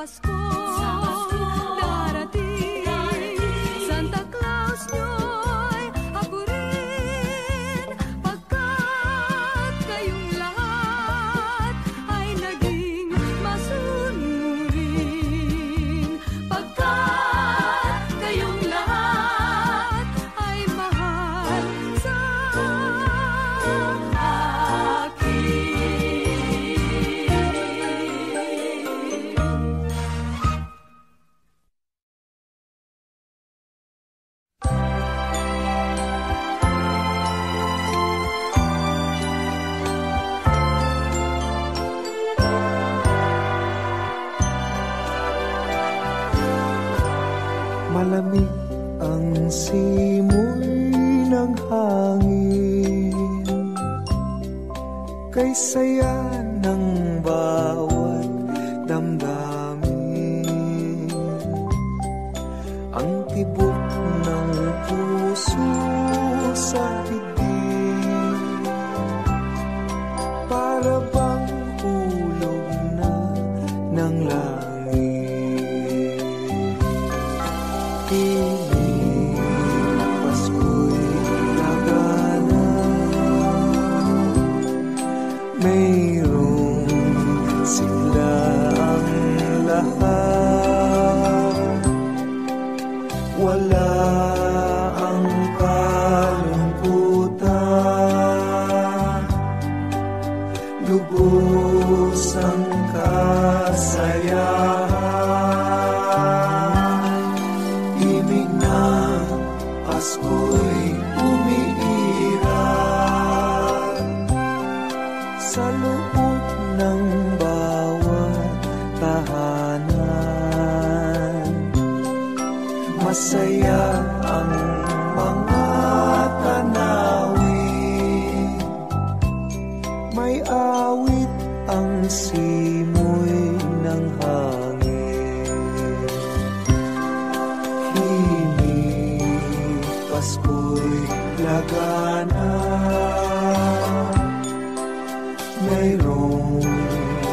roupas.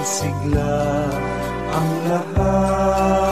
Sigla ang lahat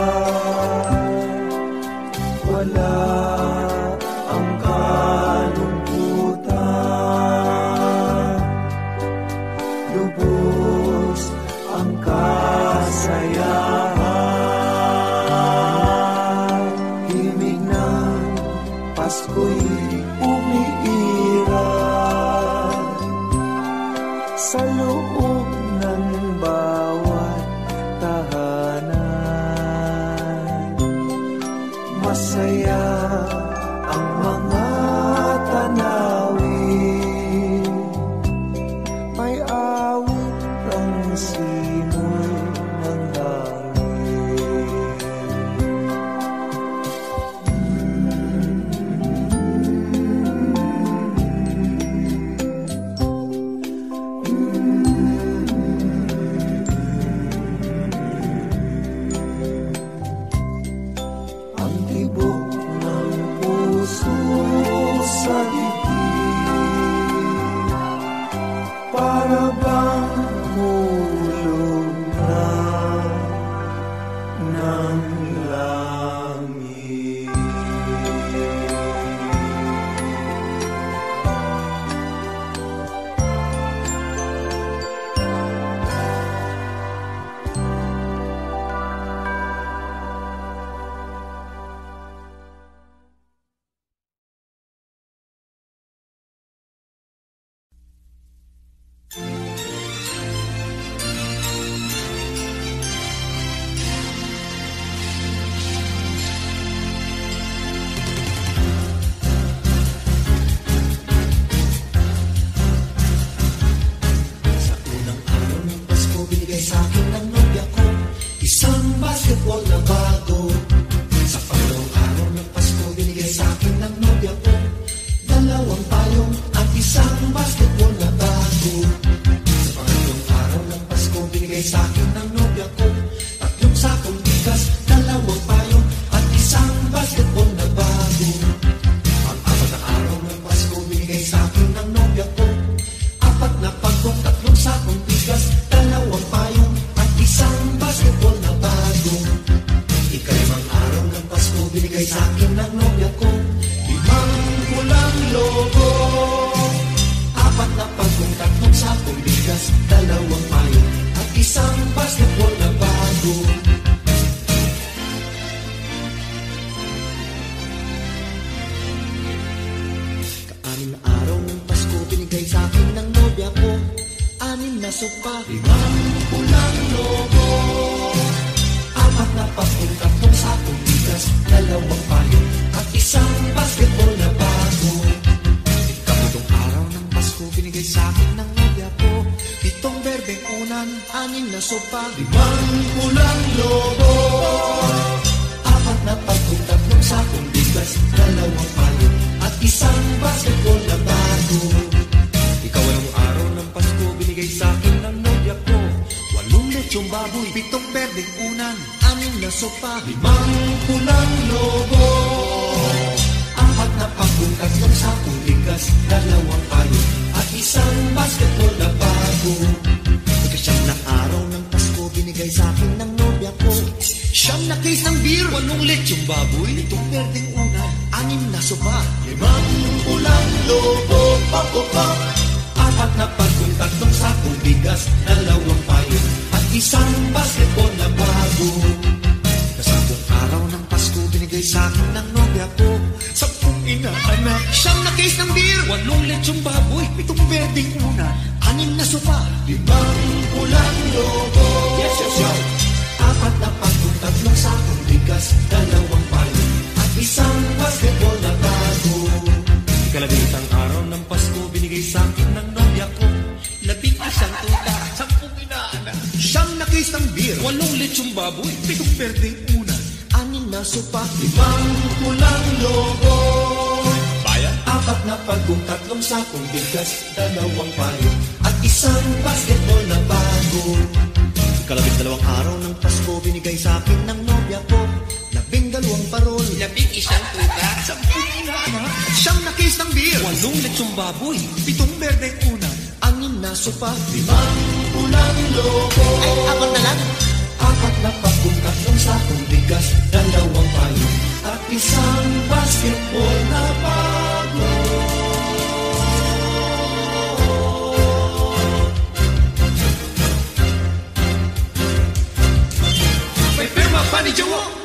把你救活。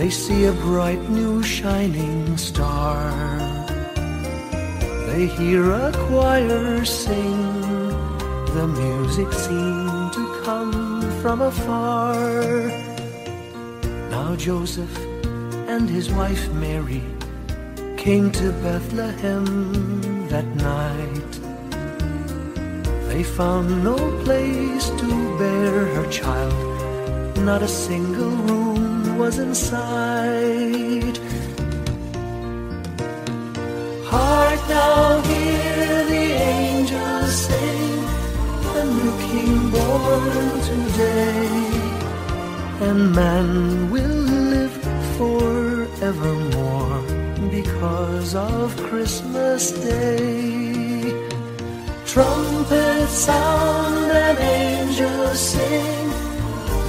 they see a bright new shining star. They hear a choir sing, the music seemed to come from afar. Now Joseph and his wife Mary came to Bethlehem that night. They found no place to bear her child, not a single room was inside. Heart now hear the angels sing, a new king born today, and man will live forevermore because of Christmas Day. Trumpets sound and angels sing,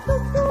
Bye.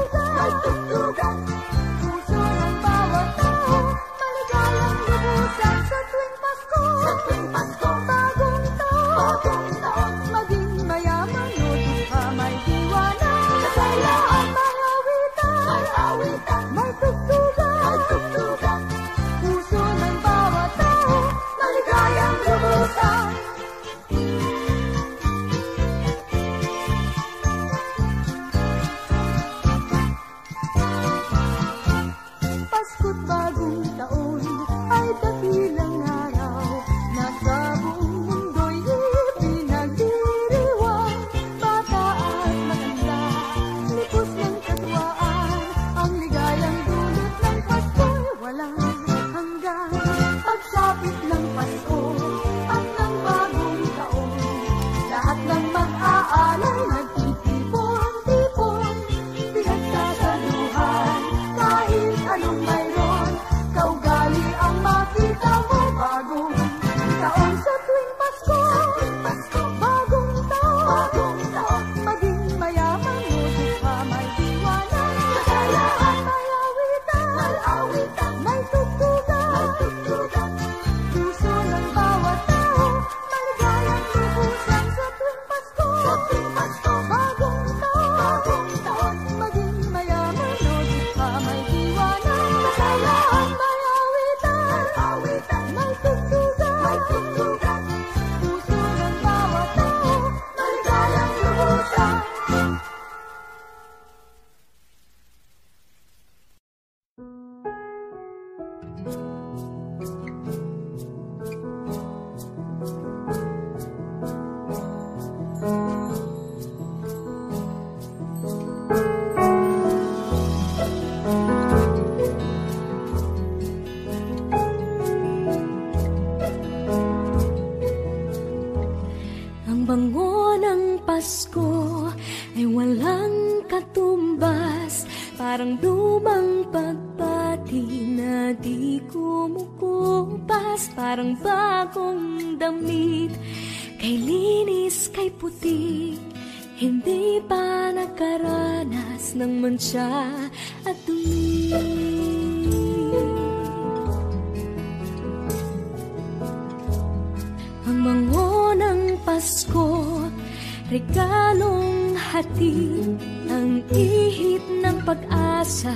Regalong hatid, ang ihip ng pag-asa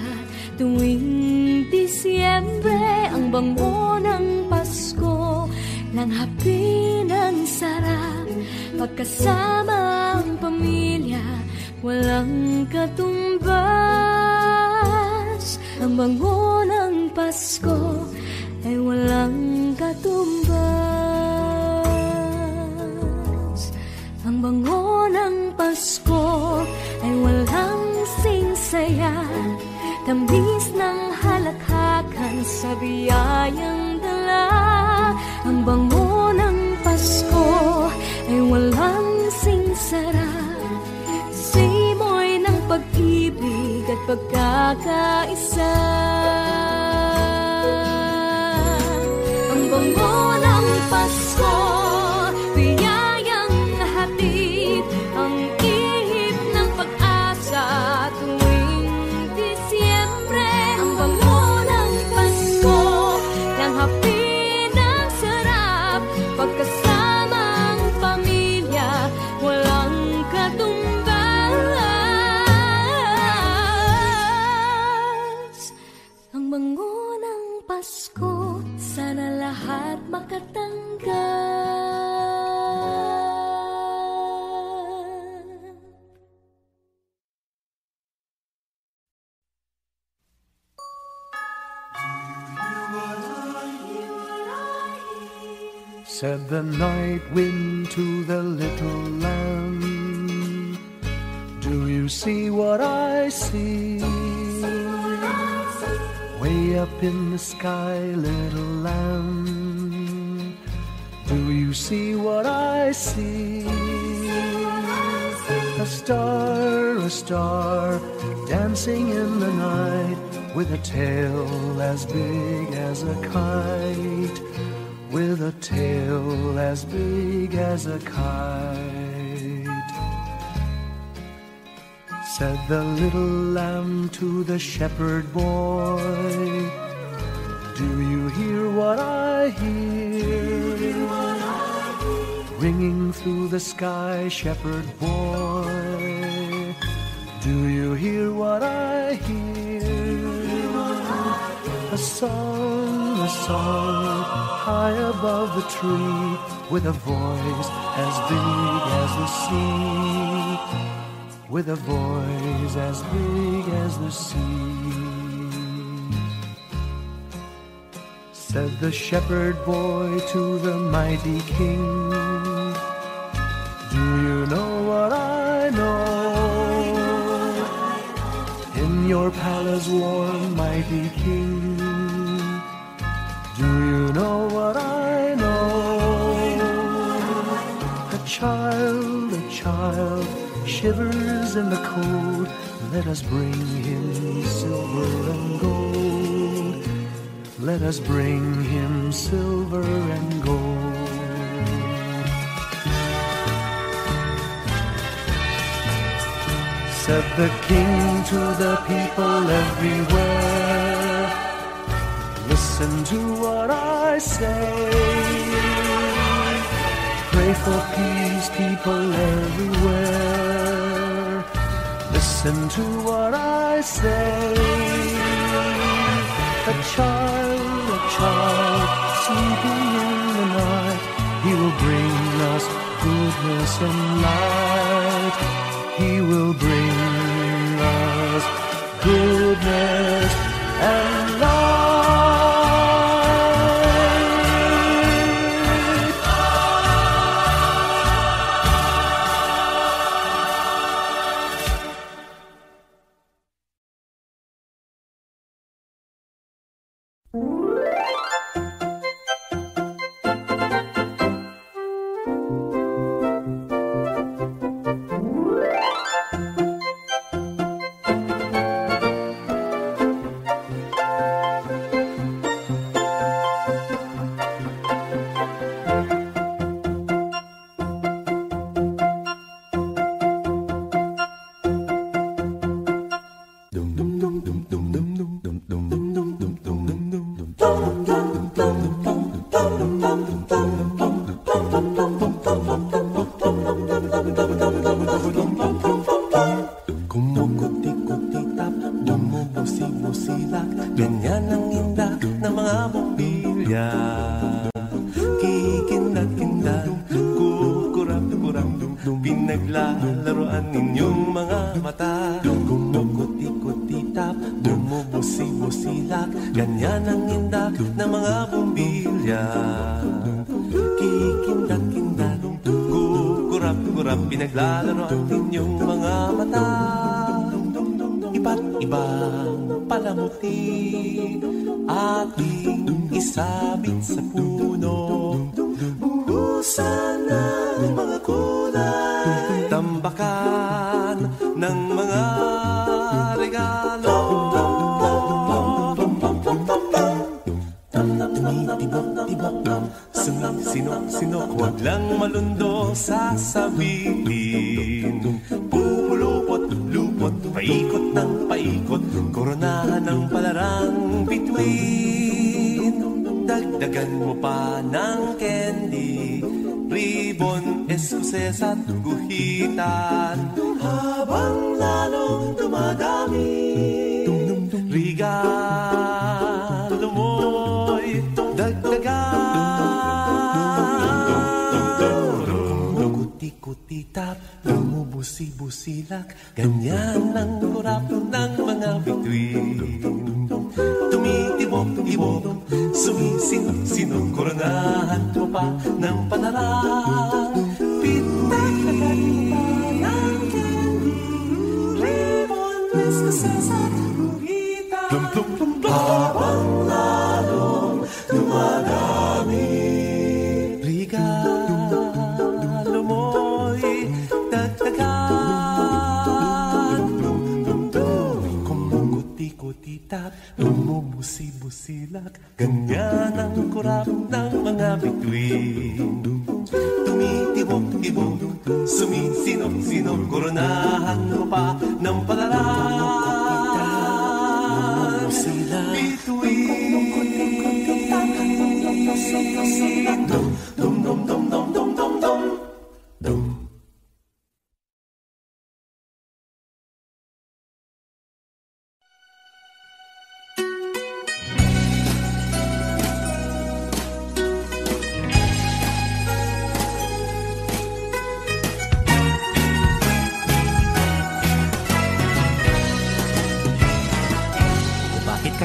tuwing Disyembre. Ang bango ng Pasko, langhapi ng sarap, pagkasama ang pamilya, walang katumbas. Ang bango ng Pasko ay walang katumbas. Ang bango ng Pasko ay walang singsaya. Tamis ng halakhakan sa biyayang dala. Ang bango ng Pasko ay walang singsara. Simoy ng pag-ibig at pagkakaisa. Ang bango ng Pasko the night wind to the little lamb, Do you see what I see? Way up in the sky, little lamb, Do you see what I see? A star, a star, dancing in the night, with a tail as big as a kite with a tail as big as a kite. Said the little lamb to the shepherd boy, Do you hear what I hear? Ringing through the sky, shepherd boy, Do you hear what I hear? A song, song, high above the tree, with a voice as big as the sea, with a voice as big as the sea. Said the shepherd boy to the mighty king, Let us bring him silver and gold. Let us bring him silver and gold. Said the king to the people everywhere. Listen to what I say. Pray for peace, people everywhere. Listen to what I say. A child, a child, sleeping in the night. He will bring us goodness and light. He will bring us goodness and light. Pinaglalaroan ninyong mga mata. Kumukuti-kuti-tap, bumubusi-busilak Ganyan ang inda ng mga bumbilya Kikindat-kindat, kukurap-kurap Pinaglalaroan ninyong mga mata. Iba't ibang palamuti Ating isabit sa puno sa guhita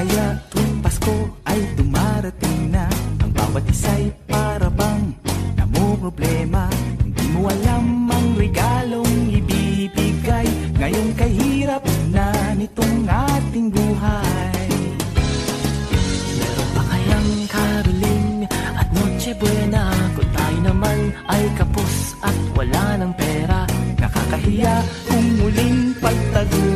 kaya tuwing Pasko ay dumarating na Ang bawat isa'y para bang namumroblema. Hindi mo alam ang regalong ibibigay. Ngayong kahirap na nitong ating buhay. Meron pa kayang caroling at Noche Buena? Kung tayo naman ay kapos at wala ng pera Nakakahiya kung muling pagtaguan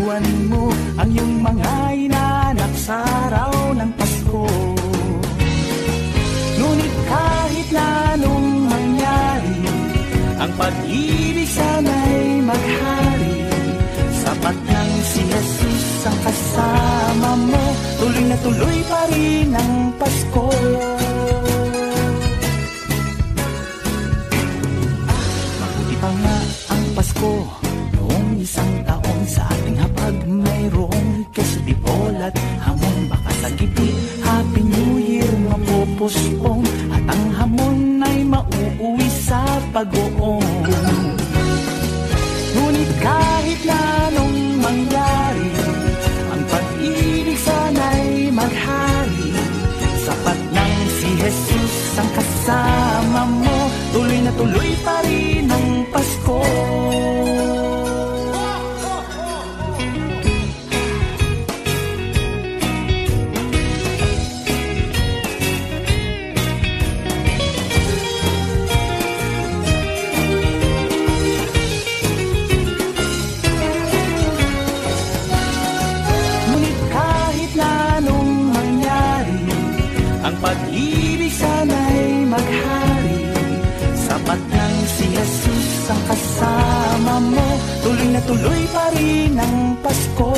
kasama mo Tuloy na tuloy pa rin ang Pasko. Mabuti pa nga ang Pasko Noong isang taon sa ating hapag Mayroong queso de bol at hamon Baka sa gitid Happy New Year mapupuspong. At ang hamon ay mauuwi sa pag-uong Tuloy pa rin ang Pasko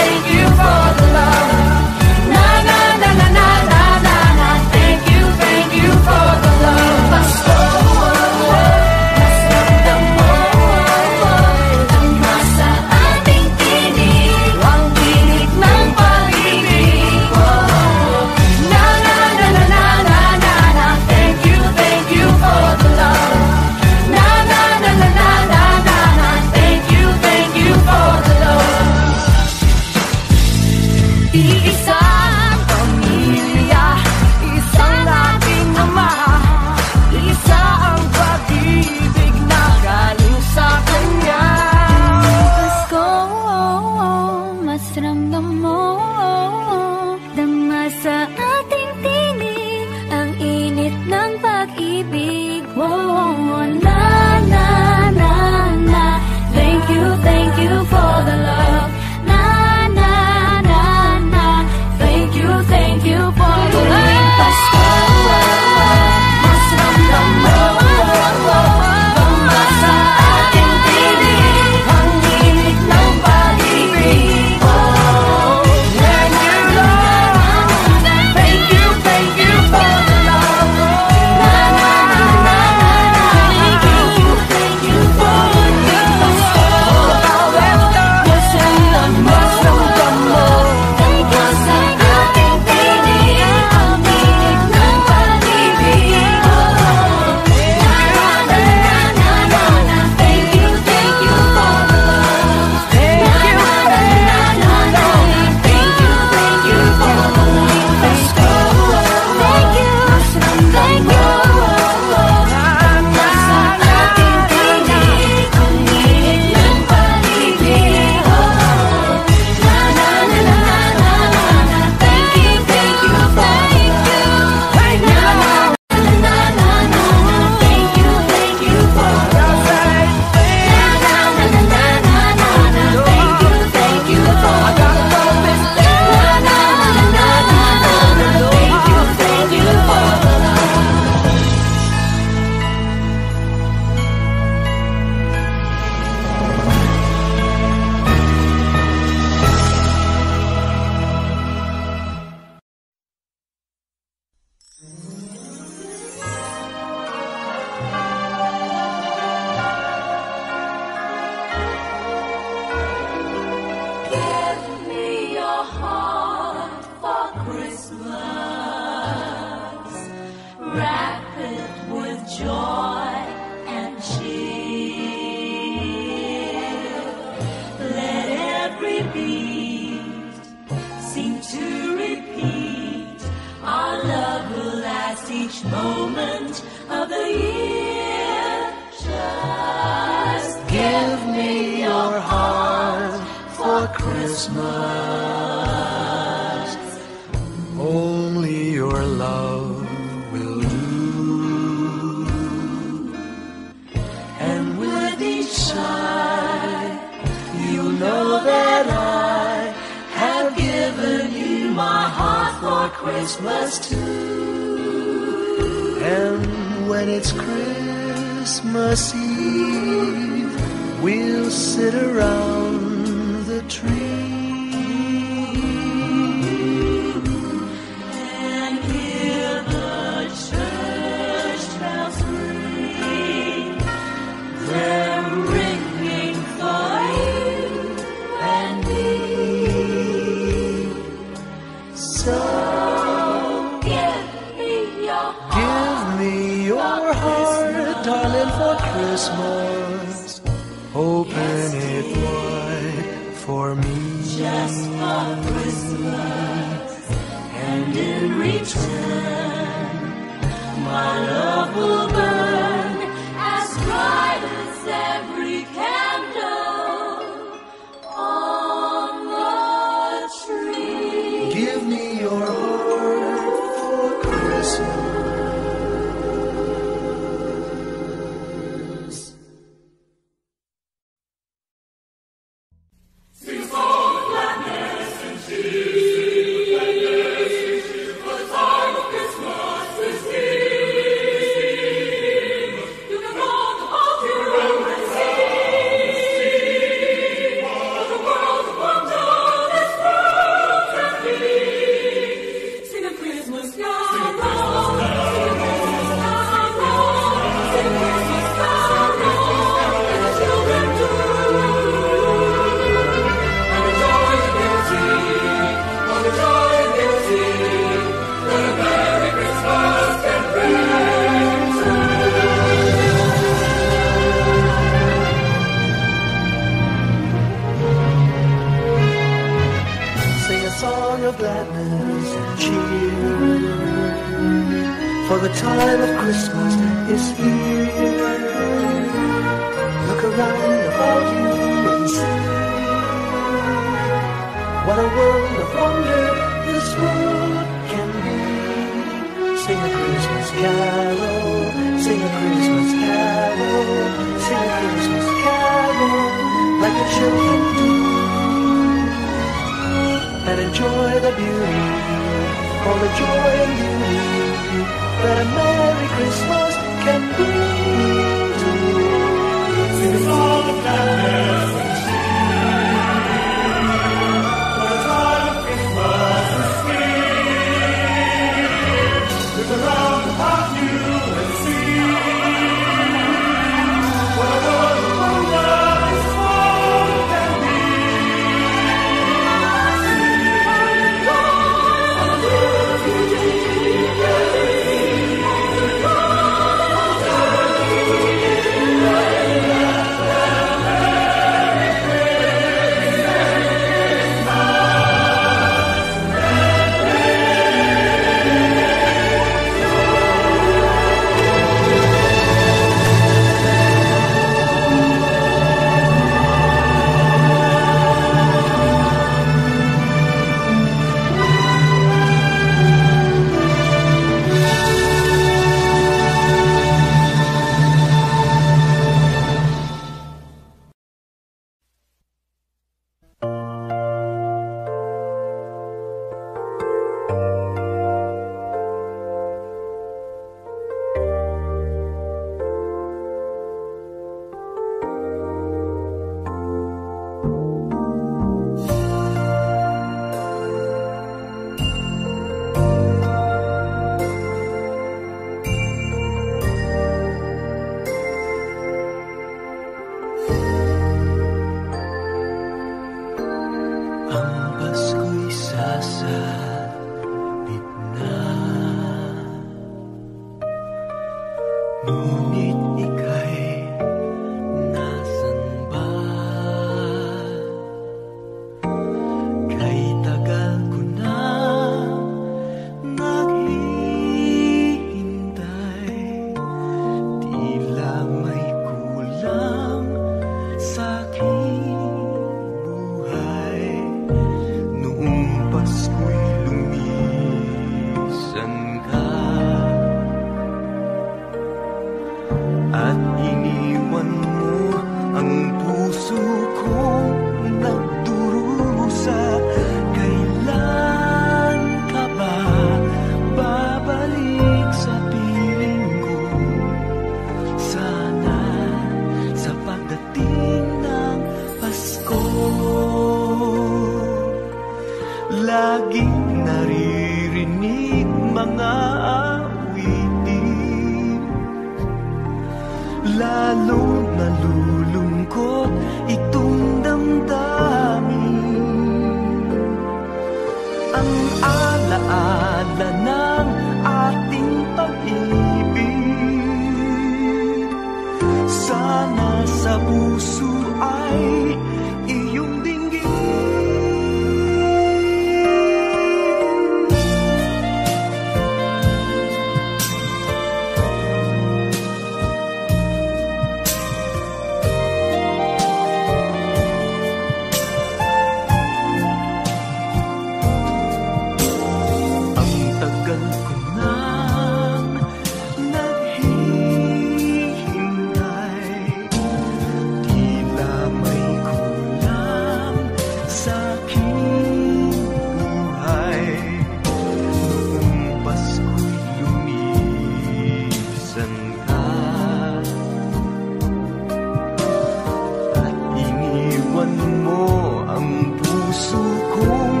puso kong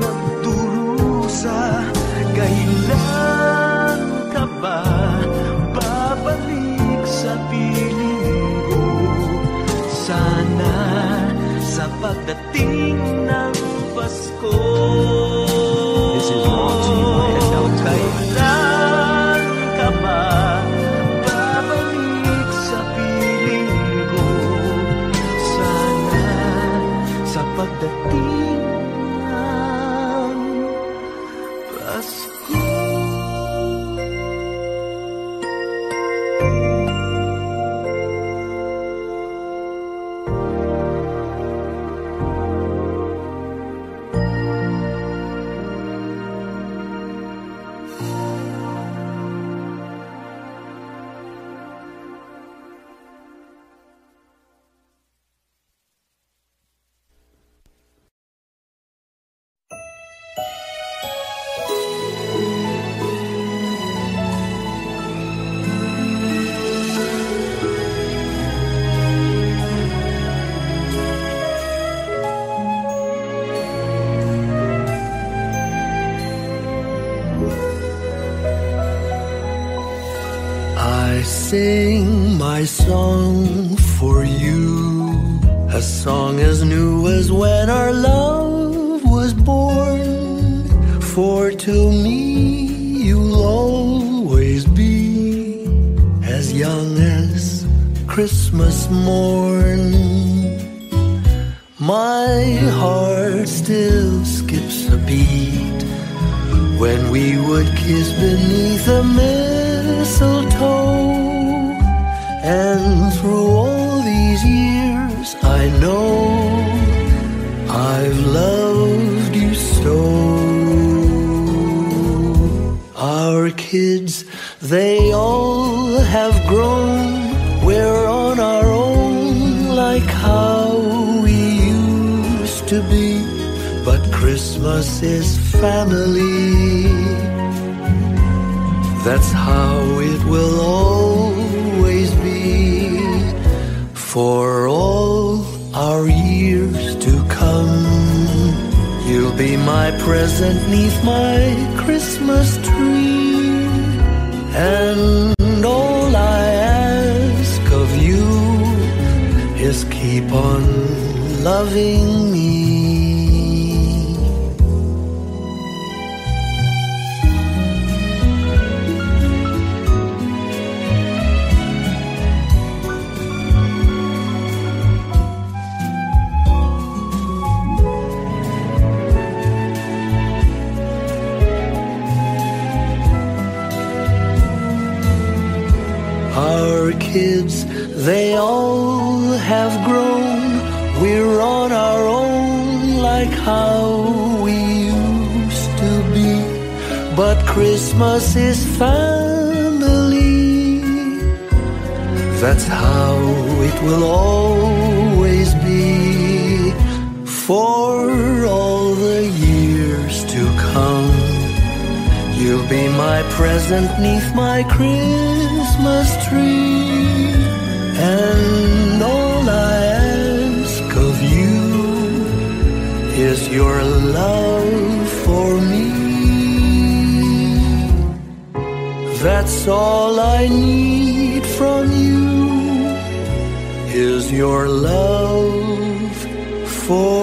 nagdurusa Kailan ka ba babalik sa piling ko? Sana sa pagdating And all I ask of you is keep on loving me. Christmas is family. That's how it will always be for all the years to come. You'll be my present neath my Christmas tree. And all I ask of you is your love That's all I need from you is your love for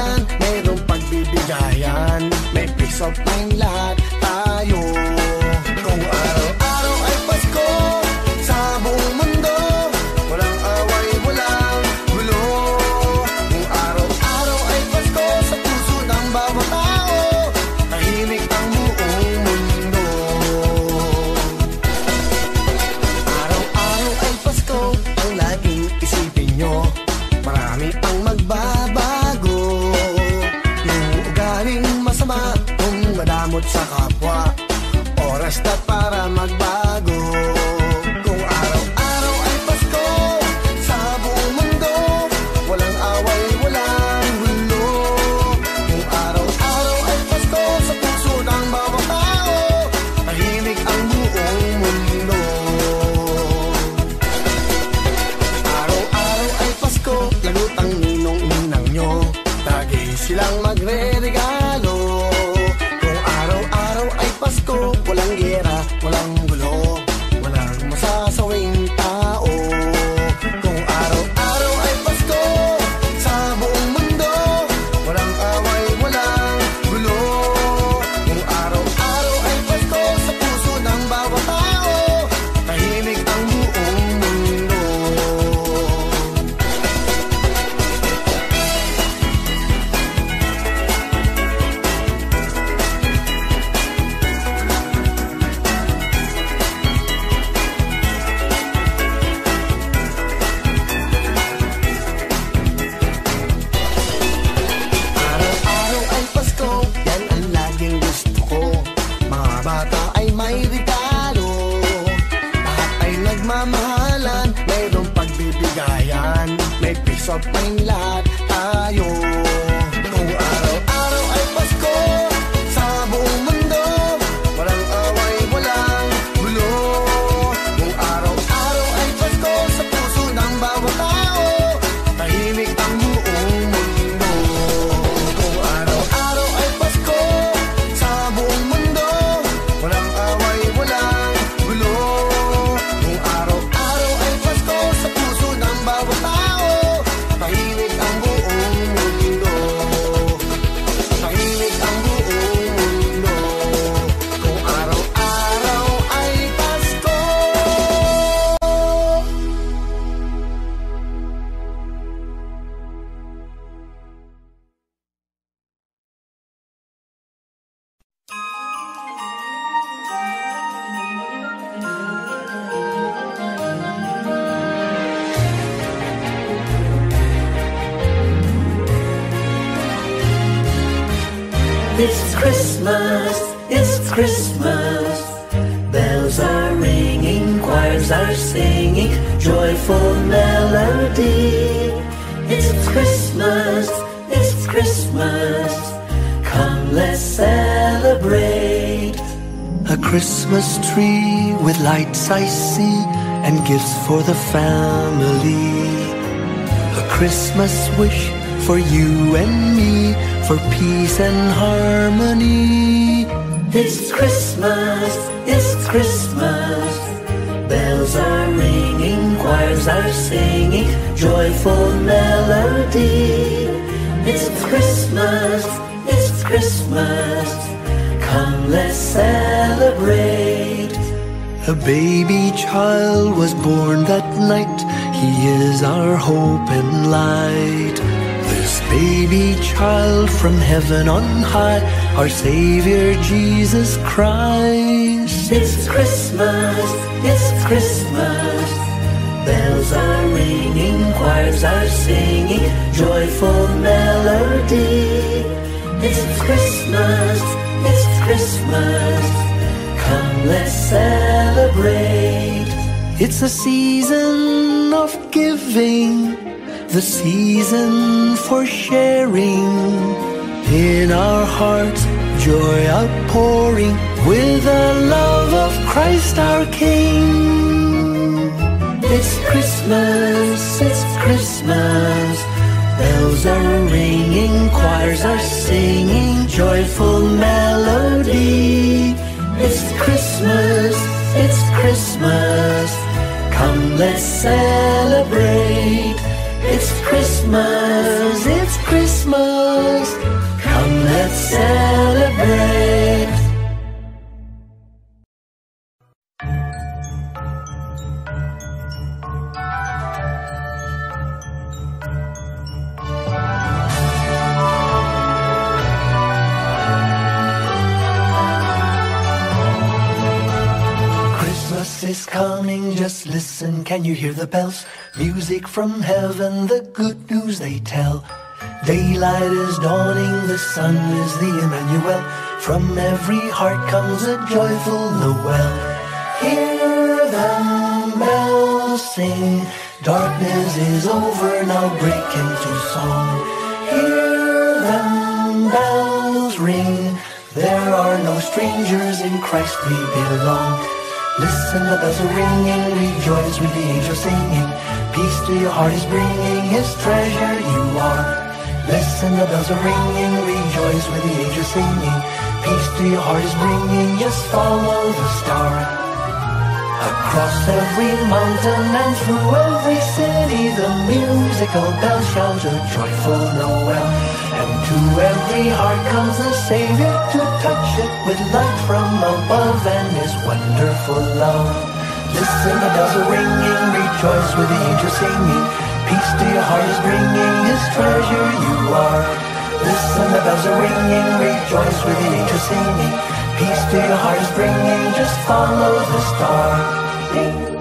pangalan Mayroong pagbibigayan. May peace of mind lahat tayo. Lights I see and gifts for the family. A Christmas wish for you and me for peace and harmony. It's Christmas, it's Christmas. Bells are ringing, choirs are singing, joyful melody. It's Christmas, it's Christmas. Come, let's celebrate. A baby child was born that night. He is our hope and light. This baby child from heaven on high, our Savior Jesus Christ. It's Christmas, it's Christmas. Bells are ringing, choirs are singing, joyful melody. It's Christmas, it's Christmas. Come, let's celebrate. It's a season of giving, the season for sharing. In our hearts, joy outpouring with the love of Christ our King. It's Christmas, it's Christmas. Bells are ringing, choirs are singing, joyful melody. It's Christmas, it's Christmas. Come, let's celebrate. It's Christmas, it's Christmas. Come, let's celebrate. Just listen, can you hear the bells? Music from heaven, the good news they tell. Daylight is dawning, the sun is the Emmanuel. From every heart comes a joyful Noel. Hear them bells sing, darkness is over, now break into song. Hear them bells ring, there are no strangers, in Christ we belong. Listen, the bells are ringing, rejoice with the angels singing. Peace to your heart is bringing, his treasure you are. Listen, the bells are ringing, rejoice with the angels singing. Peace to your heart is bringing, just follow the star. Across every mountain and through every city, the musical bells shout a joyful Noel. And to every heart comes the Savior to touch it with light from above and His wonderful love. Listen, the bells are ringing, rejoice with the angels singing. Peace to your heart is bringing, His treasure you are. Listen, the bells are ringing, rejoice with the angels singing. Peace to your heart is bringing, just follow the star. Ding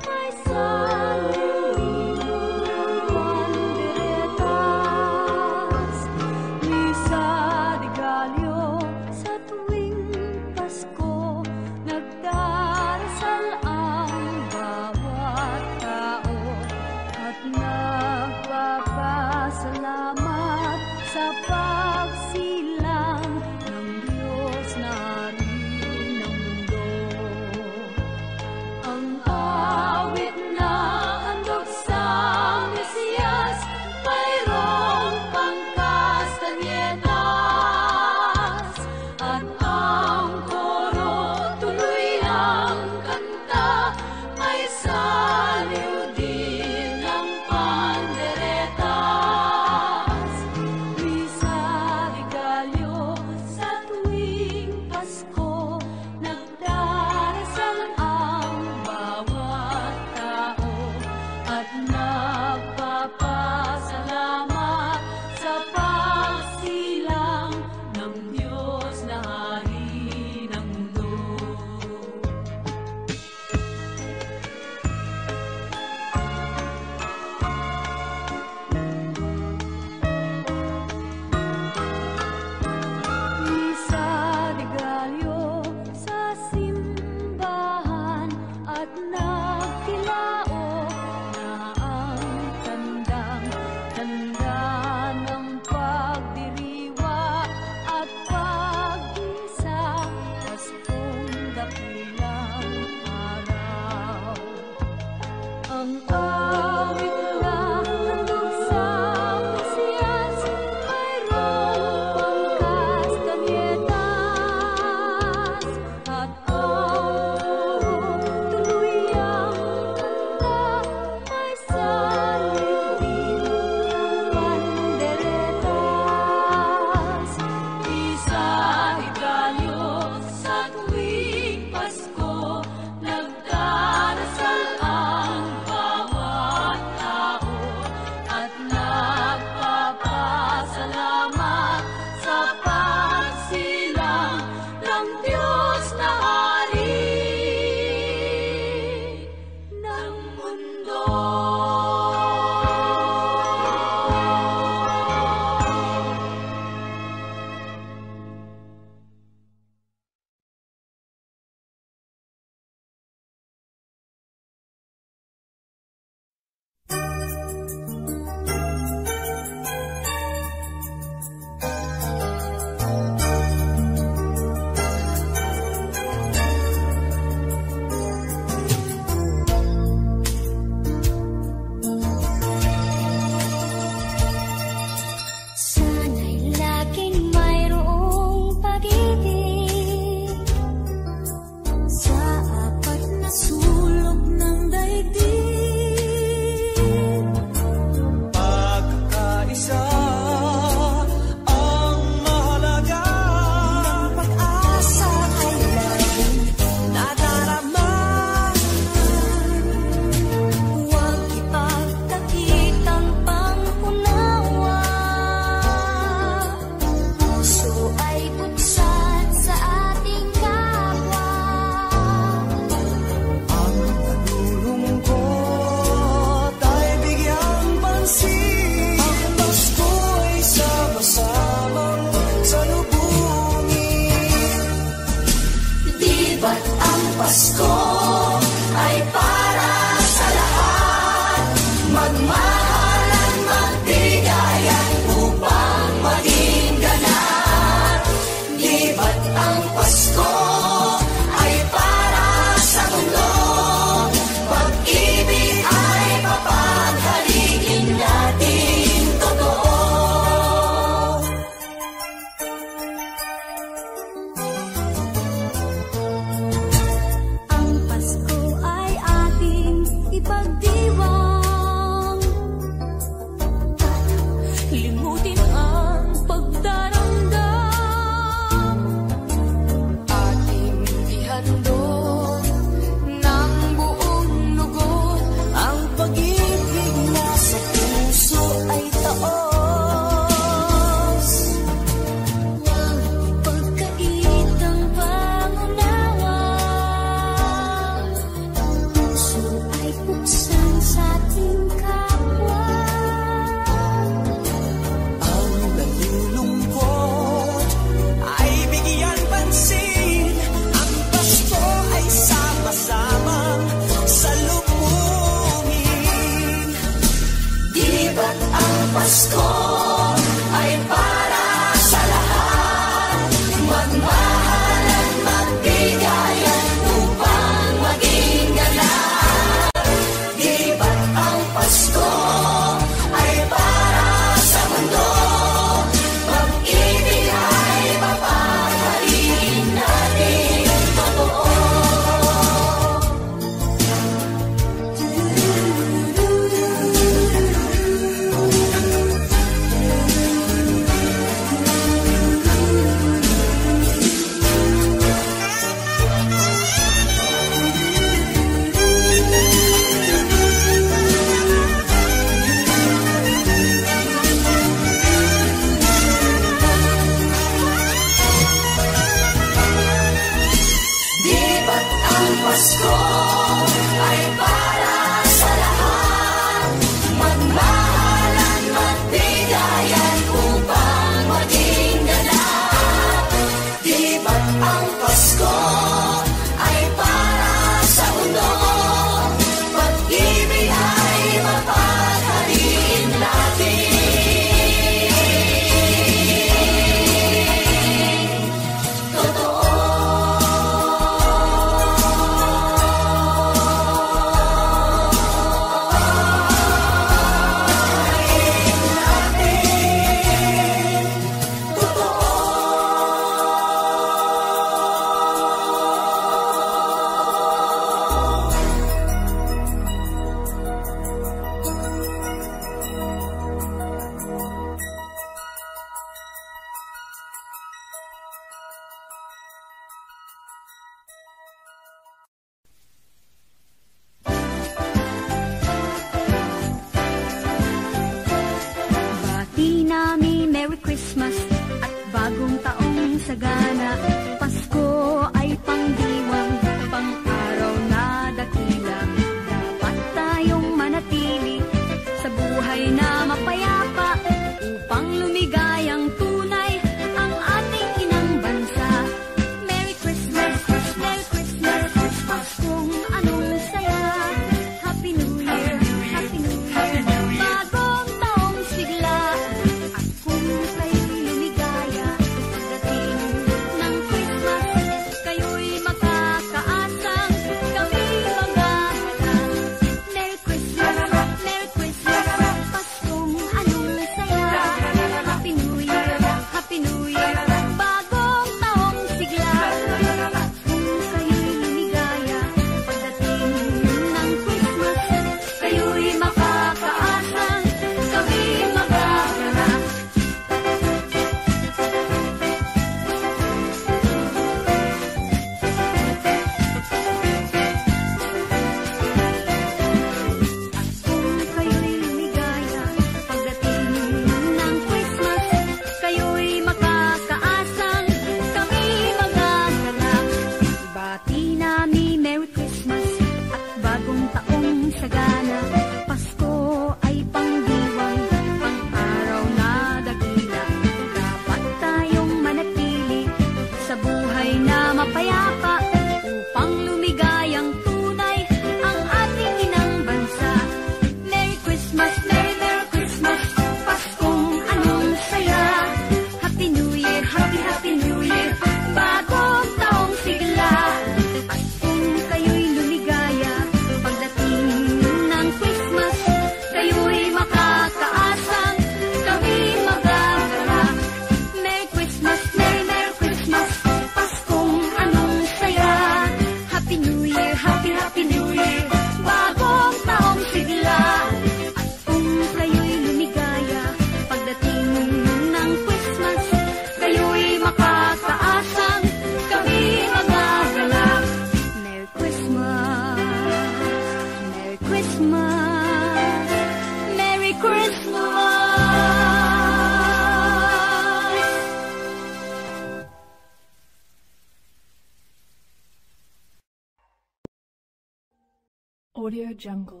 Jungle.